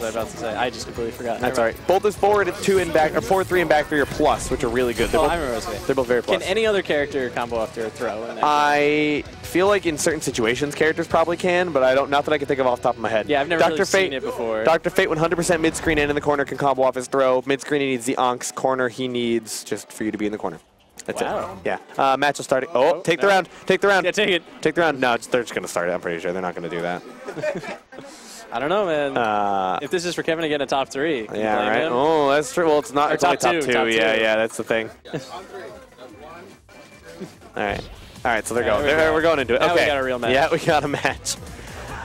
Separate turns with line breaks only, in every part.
was I about to say? I just completely forgot.
That's all right. Both is forward, two in back, or four, three in back three are plus, which are really good. They're
Oh,
both,
I remember what I was
they're both very plus.
Can any other character combo after a throw? In that
I feel like in certain situations characters probably can, but I don't. Not that I can think of off the top of my head.
Yeah, I've never
Dr.
really
Fate,
seen it before.
Dr. Fate 100% mid screen and in the corner can combo off his throw. Mid screen he needs the onks. Corner he needs just for you to be in the corner. That's
Wow.
it. Yeah. Uh, match will start. Oh,
Oh,
take the round. Take the round.
Yeah, take it.
Take the round. No, it's, they're just gonna start it. I'm pretty sure they're not gonna do that.
I don't know, man.
Uh,
if this is for Kevin to get in a top three,
yeah, right.
him?
Oh, that's true. Well, it's not.
Or
It's only
top
top
two,
two.
top
Yeah,
two.
yeah, yeah, that's the thing. All right. All right, so they're
right,
going.
we go.
we're going into it.
Now we
okay.
got a real match.
Yeah, we got a match.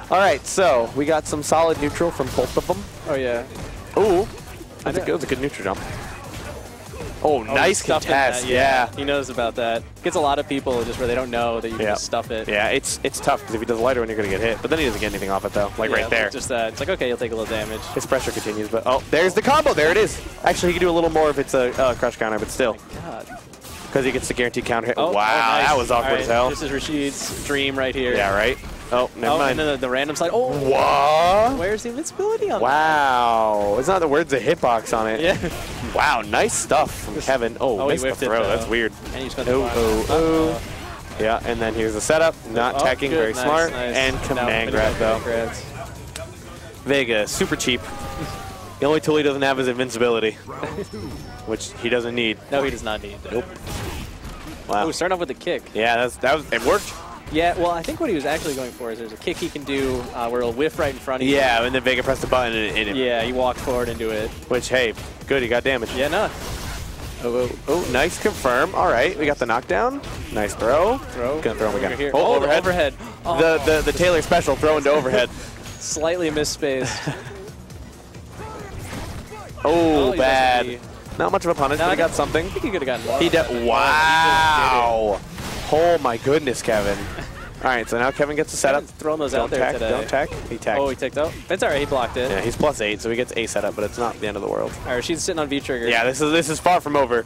All right, so we got some solid neutral from both of them.
Oh yeah.
Ooh, that's a
know.
good, that's a good neutral jump. Oh,
Oh,
nice contest.
that,
yeah.
He knows about that. Gets a lot of people just where they don't know that you can
Yeah.
just stuff it.
Yeah, it's it's tough because if he does a lighter one, you're going to get hit. But then he doesn't get anything off it, though. Like
Yeah,
right there.
Just that. It's like, okay, you'll take a little damage.
His pressure continues, but oh, there's the combo. There it is. Actually, he can do a little more if it's a uh, crush counter, but still,
God.
because he gets the guaranteed counter hit.
Oh,
wow,
oh, nice.
that was awkward
right,
as hell.
This is Rashid's dream right here.
Yeah, right. Oh, never
Oh,
mind.
and then the, the random slide. Oh,
What?
where's the invincibility on
Wow. It's not the words a hitbox on it.
Yeah.
Wow, nice stuff from Kevin. Oh,
Oh,
missed the
whiffed it,
throw. That's weird.
And spent
Oh,
the
oh, oh. oh. Yeah, and then here's the setup. Not
Oh,
tacking,
good,
very
nice,
smart.
nice.
And command grab, though.
command grabs.
Vega, super cheap. The only tool he doesn't have is invincibility, which he doesn't need.
No, he does not need that.
Nope. Wow.
Oh, starting off with the kick.
Yeah, that's, that was, it worked.
Yeah, well, I think what he was actually going for is there's a kick he can do uh, where he'll whiff right in front of you.
Yeah, and then Vega pressed the button and, and it,
Yeah, he walked forward into it.
which, hey, good, he got damage.
Yeah, no.
Oh, oh, oh, nice confirm. All right, we got the knockdown. Nice throw.
Throw.
Gonna throw him again.
Here.
Oh,
Oh,
overhead.
overhead. Oh,
The, the, the Taylor special, throw into overhead.
slightly misspaced.
Oh,
he
bad.
doesn't
much of a punish,
No,
but
I
he got something.
I think he could have gotten
He
did.
did. Wow. Oh my goodness, Kevin. All right, so now Kevin gets a setup.
throwing those
Don't
out there
tack,
today.
don't tack. He tacked.
Oh, he ticked out. That's all right. He blocked it.
yeah, he's plus eight, so he gets a setup, but it's not the end of the world.
All right, she's sitting on V trigger.
Yeah, this is this is far from over.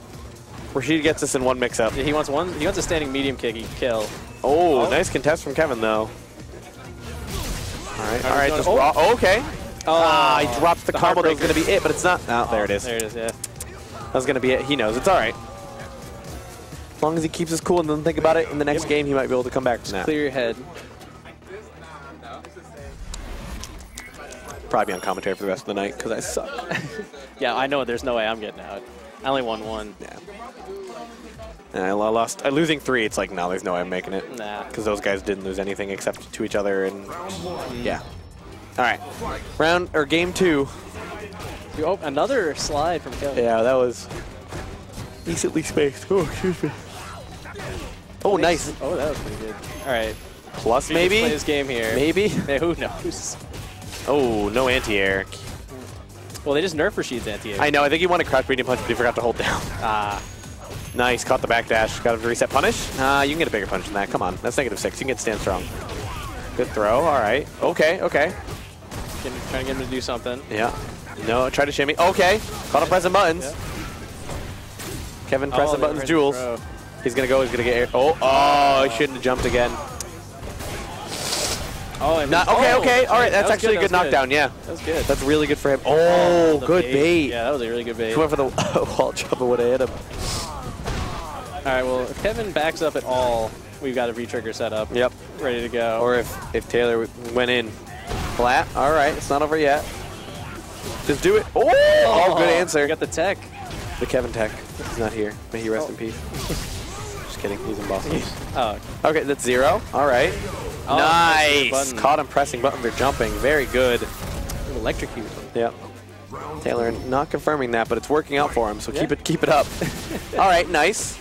Rashid gets this in one mix-up.
He wants one. He wants a standing medium kick. He can kill.
Oh,
Oh.
nice contest from Kevin though. All right, all right, just
oh.
raw. Oh, okay.
Oh,
Ah, he drops the,
the
combo. That was going to be it, but it's not. Oh, there it is.
There it is. Yeah.
That was going to be it. He knows. It's all right. As long as he keeps his cool and doesn't think about it, in the next game he might be able to come back from that.
Clear your head.
Probably be on commentary for the rest of the night because I suck.
Yeah, I know. There's no way I'm getting out. I only won one.
yeah. And I lo- lost. Uh, losing three, it's like, no, there's no way I'm making it.
Nah.
Because those guys didn't lose anything except to each other, and yeah. All right, round or game two.
Oh, another slide from Kevin.
Yeah, that was decently spaced. Oh, excuse me. Oh, nice.
Oh, that was pretty good. All right.
Plus
can play
maybe,
this game here.
maybe.
Hey, who knows?
Oh, no anti-air.
Well, they just nerfed Rashid's anti-air.
I know. I think he wanted crouch medium punch, but he forgot to hold down.
Ah.
Nice, caught the back dash. Got him to reset punish. Uh, you can get a bigger punch than that. Come on, that's negative six. You can get stand strong. Good throw. All right. Okay. Okay.
Getting, trying to get him to do something.
Yeah. No, try to shimmy. Okay. Caught him pressing buttons.
Yeah.
Kevin
Oh,
pressing
they
buttons.
throw.
He's gonna go. He's gonna get air. Oh. Oh. He shouldn't have jumped again.
Oh, I
Not, okay.
oh,
okay. All right. That's
was
actually a good
was
knockdown. Yeah.
That was good.
That's really good for him. Oh, oh
The
good bait.
Yeah, that was a really good bait.
He went for the wall jump and would have hit him.
All right, well, if Kevin backs up at all, we've got a V-trigger set up.
Yep.
Ready to go.
Or if if Taylor went in flat. All right. It's not over yet. Just do it. Oh. Oh, good oh, answer.
Got the tech.
The Kevin Tech. He's not here. May he rest oh. in peace. Just kidding. He's in Boston.
Oh,
Okay, that's zero. All right.
Oh,
nice. Caught him pressing buttons or jumping. Very good.
electrocute.
Yep. Taylor not confirming that, but it's working out for him. So keep it keep it up. All right, nice.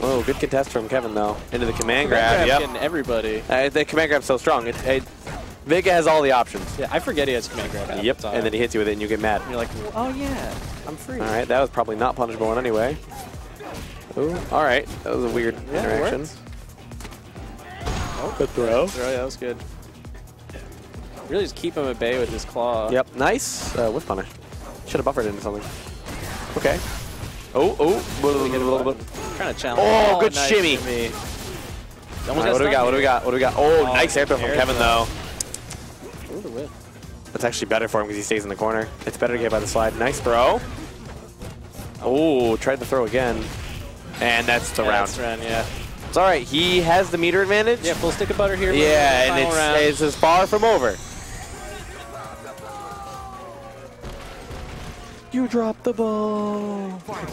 Oh, good contest from Kevin though. Into the command grab. Yep.
Getting everybody.
Uh, the command grab's so strong. It, it, Vega has all the options.
Yeah, I forget he has command grab.
Yep. And then he hits you with it, and you get mad.
And you're like, oh yeah, I'm free.
All right, that was probably not punishable in any way. Ooh, all right, that was a weird
Yeah,
interaction. Oh, good throw.
Throw, yeah, that was good. Really just keep him at bay with his claw.
Yep, nice. Uh, whiff punish. Should have buffered into something. Okay. Oh, oh.
Really hit him a little bit. Trying to challenge.
Oh, good
nice
shimmy.
Almost
All right, what do we got? What do we got? What do we got? Oh,
Oh,
nice air throw from Kevin
throw.
though.
Ooh, the whip.
That's actually better for him because he stays in the corner. It's better to get by the slide. Nice throw. Oh, tried to throw again. And that's the
Yeah,
round.
that's round, yeah.
It's all right. He has the meter advantage.
Yeah, full stick of butter here.
Yeah, and it's,
round.
it's as far from over. You dropped the ball. That's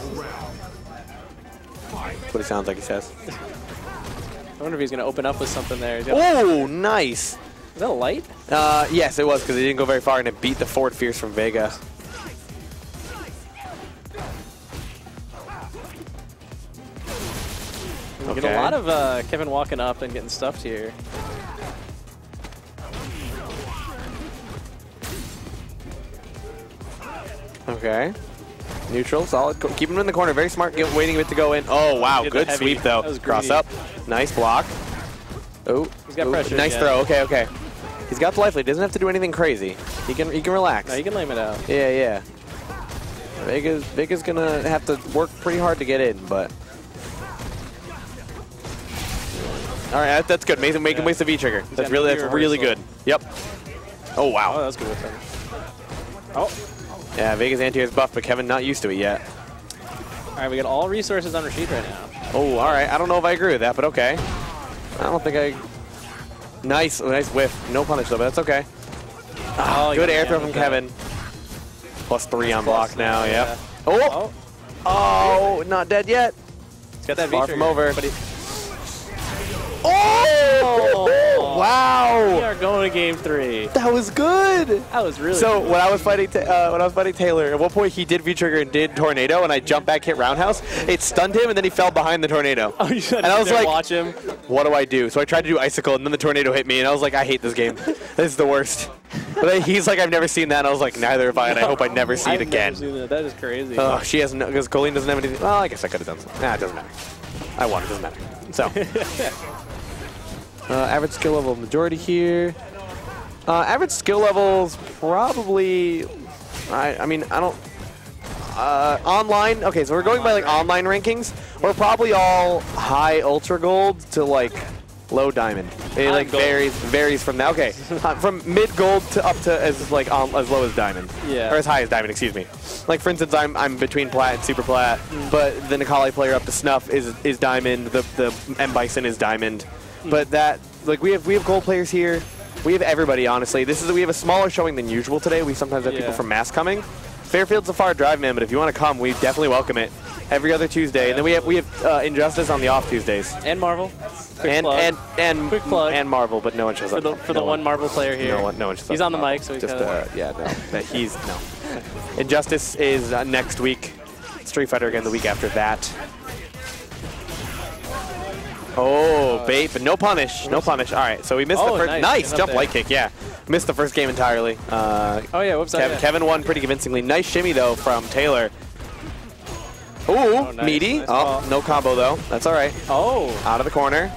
what he sounds like he says.
I wonder if he's going to open up with something there.
Oh, nice.
Is that a light?
Uh, yes, it was because it didn't go very far and it beat the Ford fierce from Vega.
We get a lot of uh, Kevin walking up and getting stuffed here.
Okay. Neutral, solid. Keep him in the corner. Very smart. Get, waiting for it to go in. Oh, wow. Good sweep, though. Cross up. Nice block. Oh.
He's got
Ooh,
pressure
Nice
again.
throw. Okay, okay. He's got the life lead. Doesn't have to do anything crazy. He can he can relax.
No, you can lame it out.
Yeah, yeah. Vega's, Vega's gonna have to work pretty hard to get in, but. All right, that's good. Making making
Yeah.
waste the V trigger. That's really that's really good. Yep. Oh
Oh,
wow.
that was good. Oh,
Yeah, Vega's anti is buff, but Kevin not used to it yet.
all right, we got all resources on Rashid right now.
Oh, all right. I don't know if I agree with that, but okay. I don't think I. Nice, nice whiff. No punish though, but that's okay. Ah,
Oh,
good air throw from
that.
Kevin. Plus three on block now.
now,
Yep.
yeah.
Oh,
Oh,
oh, not dead yet.
he's got that
Far from over.
But
Oh!
Oh. we are going to game three.
that was good.
That was really
So
good.
when I was fighting, Ta- uh, when I was fighting Taylor, at one point he did V trigger and did tornado, and I jumped back, hit roundhouse. It stunned him, and then he fell behind the tornado.
Oh, you
and I was like,
watch him.
what do I do? So I tried to do icicle, and then the tornado hit me, and I was like, I hate this game. this is the worst. But he's like, I've never seen that, and I was like, neither have I, and I hope I never see it
I've never
again.
that. that is crazy.
Oh, she has no, because Kolin doesn't have anything. Well, I guess I could have done something. Nah, it doesn't matter. I won, it doesn't matter. So, uh, average skill level majority here. Uh, average skill levels probably. I, I mean, I don't. Uh, online. Okay, so we're going by like online rankings. We're probably all high ultra gold to like low diamond. It
High
like
gold.
varies varies from that. Okay, uh, from mid gold to up to as like um, as low as diamond.
Yeah.
Or as high as diamond. Excuse me. Like for instance, I'm I'm between plat and super plat,
Mm.
but the Necalli player up to snuff is is diamond. The the M Bison is diamond. But that like we have we have gold players here. We have everybody honestly. This is we have a smaller showing than usual today. We sometimes have people from Mass coming. Fairfield's a far drive, man. But if you want to come, we definitely welcome it. Every other Tuesday, and then we have we have uh, Injustice on the off Tuesdays,
and Marvel. Quick
and
plug.
and and
Quick plug.
and Marvel, but no one shows
for
up.
the for
No
the one Marvel player here.
No one, no one shows up.
He's on the
Marvel.
mic, so he's
just uh, yeah, no, that he's no. Injustice is uh, next week. Street Fighter again the week after that. Oh, bait, but no punish. No punish. All right, so we missed
Oh,
the first.
nice.
Nice, jump light kick, yeah. Missed the first game entirely. Uh,
Oh yeah, whoops.
Kev-
yeah.
Kevin won pretty convincingly. Nice shimmy, though, from Taylor. Ooh,
Oh, nice.
meaty.
Nice
oh, no combo, though. That's all right.
Oh,
Out of the corner.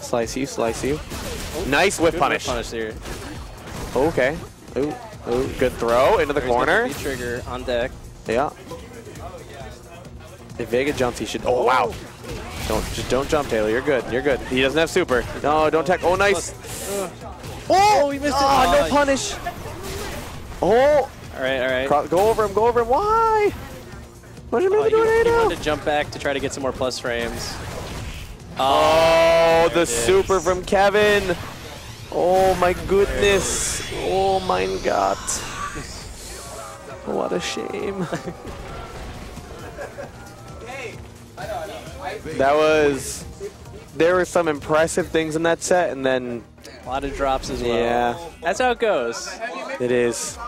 Slice you, slice you. Nice whip punish.
Punish here.
Okay. Ooh, ooh, good throw into the
There's
corner.
the trigger on deck.
Yeah. If Vega jumps, he should. Oh, wow. Oh. Don't just don't jump, Taylor. You're good. You're good. He doesn't have super. No, don't tech. Oh, nice. Oh, oh,
he missed it. Oh,
no punish. Oh,
All right, all right.
Cro- go over him. Go over him. Why? Why'd oh, you
Oh,
move the
you, you wanted to jump back to try to get some more plus frames.
Oh, the
There it
super from Kevin. Oh my goodness. Oh my god. What a shame. that was. There were some impressive things in that set, and then
A lot of drops as well.
Yeah.
That's how it goes.
it is.